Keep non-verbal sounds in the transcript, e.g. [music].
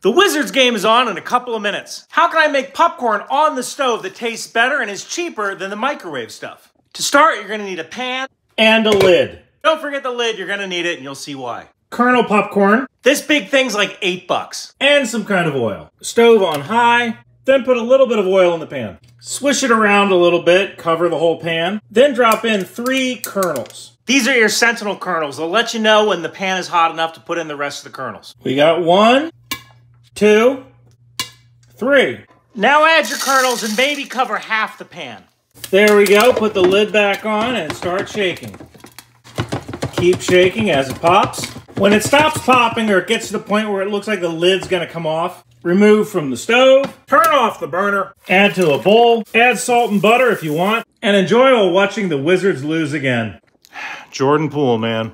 The Wizards game is on in a couple of minutes. How can I make popcorn on the stove that tastes better and is cheaper than the microwave stuff? To start, you're gonna need a pan and a lid. Don't forget the lid, you're gonna need it and you'll see why. Kernel popcorn. This big thing's like eight bucks. And some kind of oil. Stove on high, then put a little bit of oil in the pan. Swish it around a little bit, cover the whole pan. Then drop in three kernels. These are your sentinel kernels. They'll let you know when the pan is hot enough to put in the rest of the kernels. We got one, two, three. Now add your kernels and maybe cover half the pan. There we go. Put the lid back on and start shaking. Keep shaking as it pops. When it stops popping or it gets to the point where it looks like the lid's gonna come off, remove from the stove, turn off the burner, add to a bowl, add salt and butter if you want, and enjoy while watching the Wizards lose again. [sighs] Jordan Poole, man.